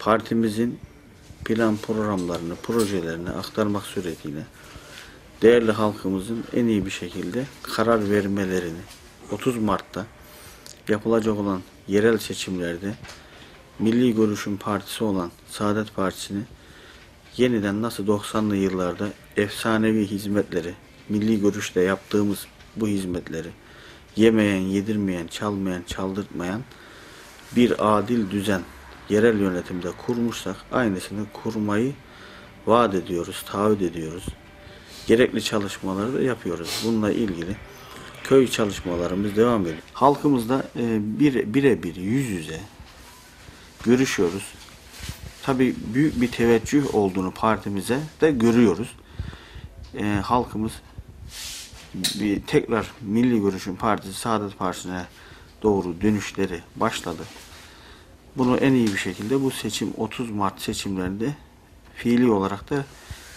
partimizin plan programlarını, projelerini aktarmak suretiyle değerli halkımızın en iyi bir şekilde karar vermelerini 30 Mart'ta yapılacak olan yerel seçimlerde Milli Görüş'ün partisi olan Saadet Partisi'ni yeniden nasıl 90'lı yıllarda efsanevi hizmetleri, Milli Görüş'te yaptığımız bu hizmetleri yemeyen, yedirmeyen, çalmayan, çaldırtmayan bir adil düzen yerel yönetimde kurmuşsak aynısını kurmayı vaat ediyoruz, taahhüt ediyoruz. Gerekli çalışmaları da yapıyoruz. Bununla ilgili köy çalışmalarımız devam ediyor. Halkımızla e, bir birebir yüz yüze görüşüyoruz. Tabii büyük bir teveccüh olduğunu partimize de görüyoruz. E, halkımız bir tekrar Milli Görüş'ün partisi Saadet Partisi'ne doğru dönüşleri başladı. Bunu en iyi bir şekilde bu seçim 30 Mart seçimlerinde fiili olarak da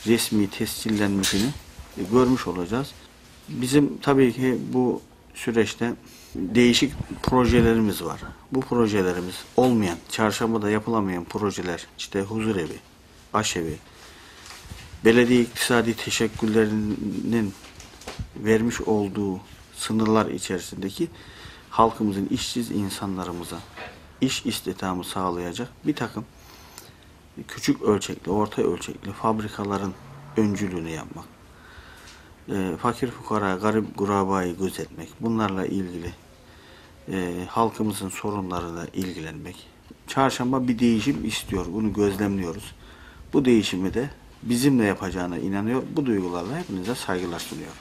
resmi tescillenmesini e, görmüş olacağız. Bizim tabii ki bu süreçte değişik projelerimiz var. Bu projelerimiz olmayan, çarşambada yapılamayan projeler, işte huzur evi, aşevi, belediye iktisadi teşekküllerinin vermiş olduğu sınırlar içerisindeki halkımızın işsiz insanlarımıza iş istihdamı sağlayacak bir takım küçük ölçekli, orta ölçekli fabrikaların öncülüğünü yapmak, e, fakir fukara, garip gurabayı gözetmek, bunlarla ilgili e, halkımızın sorunlarıyla ilgilenmek. Çarşamba bir değişim istiyor, bunu gözlemliyoruz. Bu değişimi de bizimle yapacağına inanıyor. Bu duygularla hepinize saygılar sunuyorum.